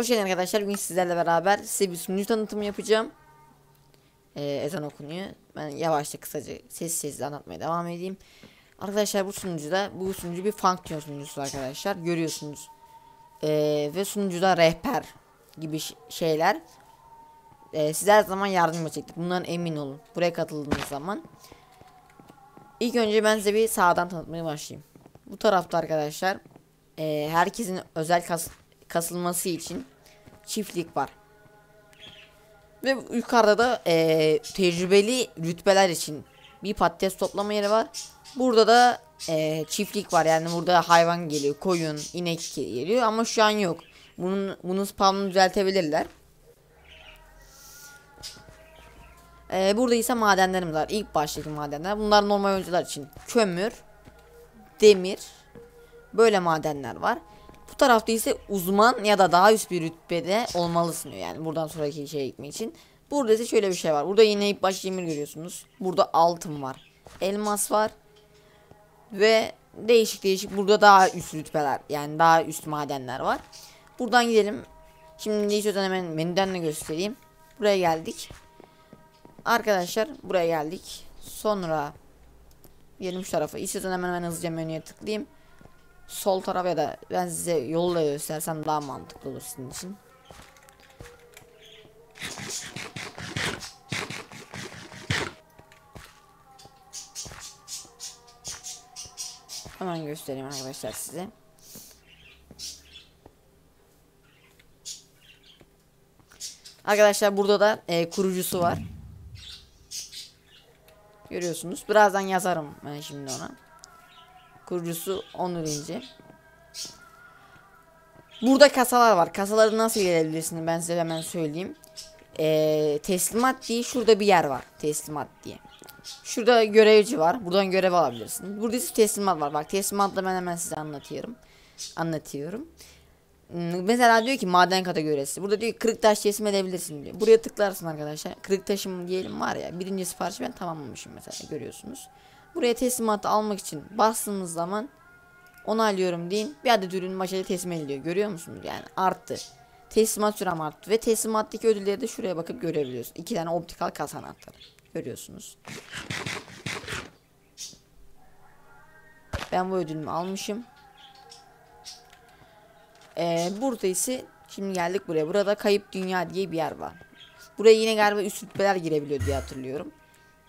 Hoş geldin arkadaşlar. Bugün sizlerle beraber size bir sunucu tanıtımı yapacağım. Ee, ezan okunuyor. Ben yavaşça kısaca ses sessiz anlatmaya devam edeyim. Arkadaşlar bu sunucuda bu sunucu bir function sunucusu arkadaşlar. Görüyorsunuz. Ee, ve sunucuda rehber gibi şeyler. Ee, size her zaman yardım edecektir. Bundan emin olun. Buraya katıldığınız zaman. İlk önce ben size bir sağdan tanıtmaya başlayayım. Bu tarafta arkadaşlar e, herkesin özel kas kasılması için çiftlik var. Ve yukarıda da e, tecrübeli rütbeler için bir patates toplama yeri var. Burada da e, çiftlik var yani burada hayvan geliyor koyun inek geliyor ama şu an yok. Bunun bunun spawnını düzeltebilirler. Ee, burada ise madenlerimiz var. İlk baştaki madenler. Bunlar normal oyuncular için kömür, demir, böyle madenler var. Bu tarafta ise uzman ya da daha üst bir rütbede olmalısın. Yani buradan sonraki şeye gitmek için. Burada ise şöyle bir şey var. Burada yine ilk baş demir görüyorsunuz. Burada altın var. Elmas var. Ve değişik değişik burada daha üst rütbeler yani daha üst madenler var. Buradan gidelim. Şimdi istiyorsan hemen menüden de göstereyim. Buraya geldik. Arkadaşlar buraya geldik. Sonra diyelim şu tarafa. İstiyorsan hemen hemen hızlıca menüye tıklayayım. Sol tarafa ya da ben size yolu göstersem daha mantıklı olur sizin için. Hemen göstereyim arkadaşlar size. Arkadaşlar burada da e, kurucusu var. Görüyorsunuz. Birazdan yazarım ben şimdi ona. Kurucusu Onur İnce. Burada kasalar var. Kasaları nasıl gelebilirsiniz ben size hemen söyleyeyim. Ee, teslimat diye şurada bir yer var. Teslimat diye. Şurada görevci var. Buradan görev alabilirsin. Burada ise teslimat var. Bak teslimatla ben hemen size anlatıyorum. Anlatıyorum. Hmm, mesela diyor ki maden kategorisi. Burada diyor kırık taş teslim edebilirsin diyor. Buraya tıklarsın arkadaşlar. Kırık taşım diyelim var ya. Birinci siparişi ben tamamlamışım mesela görüyorsunuz. Buraya teslimatı almak için bastığımız zaman onaylıyorum deyin. Bir adet ürün maşayla teslim ediliyor. Görüyor musunuz? Yani arttı. Teslimat sürem arttı. Ve teslimattaki ödülleri de şuraya bakıp görebiliyorsun. İki tane optikal kasa anahtarı. Görüyorsunuz. Ben bu ödülümü almışım. Ee, burada ise şimdi geldik buraya. Burada kayıp dünya diye bir yer var. Buraya yine galiba üst rütbeler girebiliyor diye hatırlıyorum.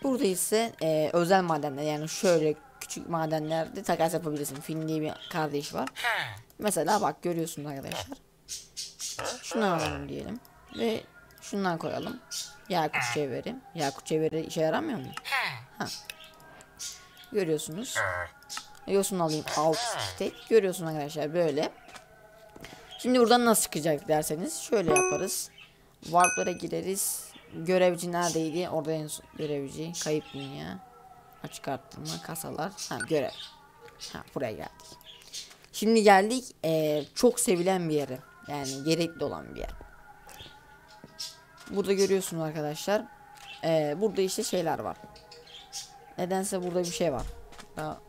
Burada ise e, özel madenler yani şöyle küçük madenlerde takas yapabilirsin. Fin diye bir kardeş var. Mesela bak görüyorsunuz arkadaşlar. Şundan alalım diyelim. Ve şundan koyalım. Yakut çeviri. Yakut çeviri işe yaramıyor mu? Ha. Görüyorsunuz. Yosun alayım alt tek. Görüyorsunuz arkadaşlar böyle. Şimdi buradan nasıl çıkacak derseniz şöyle yaparız. Warp'lara gireriz. Görevci neredeydi? Orada en son görevci. Kayıp dünya. Açık arttırma. Kasalar. Ha görev. Ha buraya geldik. Şimdi geldik. Ee, çok sevilen bir yere. Yani gerekli olan bir yer. Burada görüyorsunuz arkadaşlar. Ee, burada işte şeyler var. Nedense burada bir şey var. Daha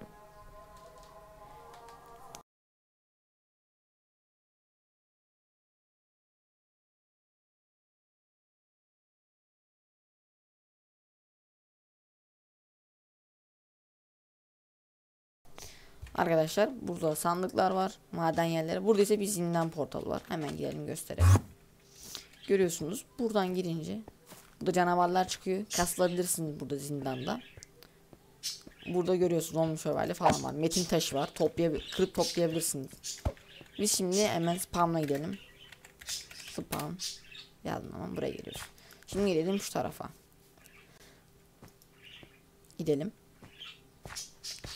Arkadaşlar burada sandıklar var. Maden yerleri. Burada ise bir zindan portalı var. Hemen gidelim gösterelim. Görüyorsunuz. Buradan girince burada canavarlar çıkıyor. Kasılabilirsiniz burada zindanda. Burada görüyorsunuz olmuş şövalye falan var. Metin taşı var. Toplayabil kırıp toplayabilirsiniz. Biz şimdi hemen spamla gidelim. Spam. Yazdım ama buraya geliyoruz. Şimdi gidelim şu tarafa. Gidelim.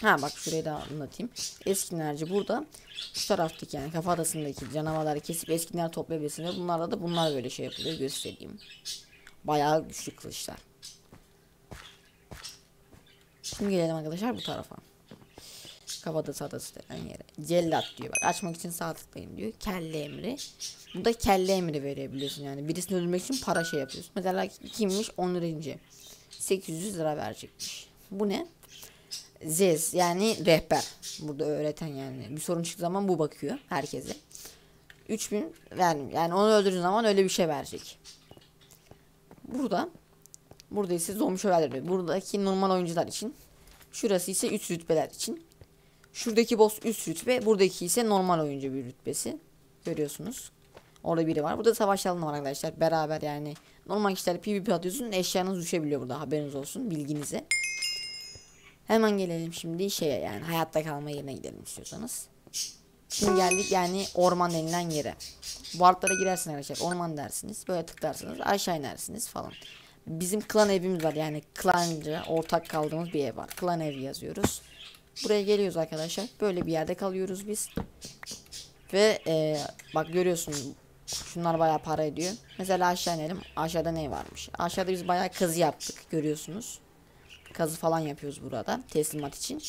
Ha bak şurayı da anlatayım. Eskinlerci burada. Şu taraftaki yani kafa adasındaki canavarları kesip eskinler toplayabilirsiniz. Bunlarla da bunlar böyle şey yapılıyor göstereyim. Bayağı güçlü kılıçlar. Şimdi gelelim arkadaşlar bu tarafa. Kafa adası denen yere. Cellat diyor bak açmak için sağ tıklayın diyor. Kelle emri. Burada kelle emri verebiliyorsun yani. Birisini öldürmek için para şey yapıyorsun. Mesela kimmiş 10 lira 800 lira verecekmiş. Bu ne? Zez yani rehber. Burada öğreten yani. Bir sorun çıktığı zaman bu bakıyor herkese. 3000 yani yani onu öldürdüğün zaman öyle bir şey verecek. Burada burada ise zombi şövalyeler veriyor. Buradaki normal oyuncular için. Şurası ise üst rütbeler için. Şuradaki boss üst rütbe, buradaki ise normal oyuncu bir rütbesi. Görüyorsunuz. Orada biri var. Burada savaş alanı var arkadaşlar. Beraber yani normal kişiler PvP atıyorsun. Eşyanız düşebiliyor burada. Haberiniz olsun. Bilginize. Hemen gelelim şimdi şeye yani hayatta kalma yerine gidelim istiyorsanız. Şimdi geldik yani orman denilen yere. Wardlara girersin arkadaşlar. Orman dersiniz. Böyle tıklarsınız. Aşağı inersiniz falan. Bizim klan evimiz var. Yani klanca ortak kaldığımız bir ev var. Klan evi yazıyoruz. Buraya geliyoruz arkadaşlar. Böyle bir yerde kalıyoruz biz. Ve e, bak görüyorsun şunlar bayağı para ediyor. Mesela aşağı inelim. Aşağıda ne varmış? Aşağıda biz bayağı kazı yaptık. Görüyorsunuz. Kazı falan yapıyoruz burada. Teslimat için.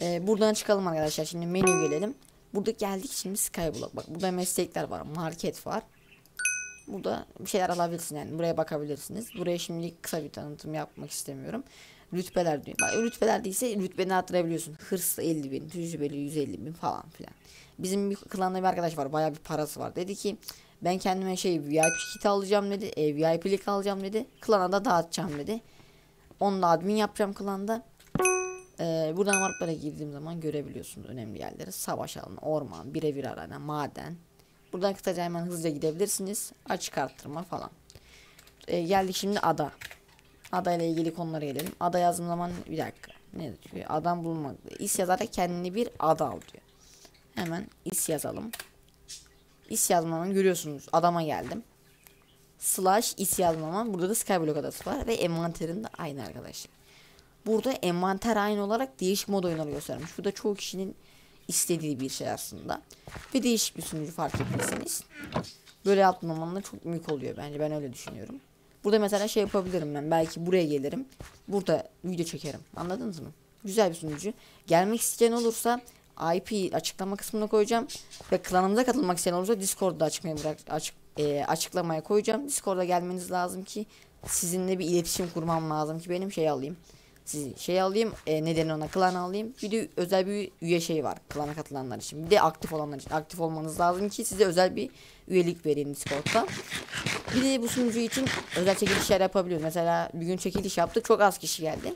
E, buradan çıkalım arkadaşlar. Şimdi menü gelelim. Burada geldik şimdi Skyblock. Bak burada meslekler var. Market var. Burada bir şeyler alabilirsin yani. Buraya bakabilirsiniz. Buraya şimdi kısa bir tanıtım yapmak istemiyorum. Rütbeler diyor. Bak rütbeler değilse rütbeni arttırabiliyorsun. Hırslı 50 bin, tecrübeli 150 bin falan filan. Bizim bir klanda bir arkadaş var. Bayağı bir parası var. Dedi ki ben kendime şey VIP kit alacağım dedi. E, VIP'lik alacağım dedi. Klana da dağıtacağım dedi. Onunla admin yapacağım klanda. Ee, buradan varplara girdiğim zaman görebiliyorsunuz önemli yerleri. Savaş alanı, orman, birebir arana, maden. Buradan kısaca hemen hızlıca gidebilirsiniz. Açık arttırma falan. Ee, geldik şimdi ada. Ada ile ilgili konulara gelelim. Ada yazdığım zaman bir dakika. Ne diyor? Adam bulmak. İs yazarak kendini bir ada al diyor. Hemen is yazalım. İs yazmamı görüyorsunuz. Adama geldim. Slash is yazmama. Burada da Skyblock adası var. Ve envanterim de aynı arkadaşlar. Burada envanter aynı olarak değişik mod oyunları göstermiş. Bu da çoğu kişinin istediği bir şey aslında. Ve değişik bir sunucu fark etmesiniz. Böyle yapmamamla çok büyük oluyor bence. Ben öyle düşünüyorum. Burada mesela şey yapabilirim ben. Belki buraya gelirim. Burada video çekerim. Anladınız mı? Güzel bir sunucu. Gelmek isteyen olursa IP açıklama kısmına koyacağım. Ve klanımıza katılmak isteyen olursa Discord'da açıklamaya bırak açık e, açıklamaya koyacağım. Discord'a gelmeniz lazım ki sizinle bir iletişim kurmam lazım ki benim şey alayım. Sizi şey alayım e, nedeni ona klan alayım. Bir de özel bir üye şey var klana katılanlar için. Bir de aktif olanlar için. Aktif olmanız lazım ki size özel bir üyelik vereyim Discord'da. Bir de bu sunucu için özel çekilişler yapabiliyoruz. Mesela bir gün çekiliş yaptık. Çok az kişi geldi.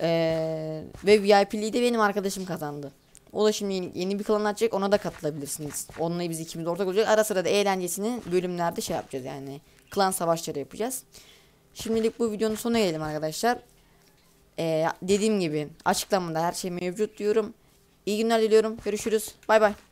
Ee, ve VIP'liği de benim arkadaşım kazandı. O da şimdi yeni, bir klan açacak. Ona da katılabilirsiniz. Onunla biz ikimiz ortak olacak. Ara sıra da eğlencesini bölümlerde şey yapacağız yani. Klan savaşları yapacağız. Şimdilik bu videonun sonuna gelelim arkadaşlar. Ee, dediğim gibi açıklamada her şey mevcut diyorum. İyi günler diliyorum. Görüşürüz. Bay bay.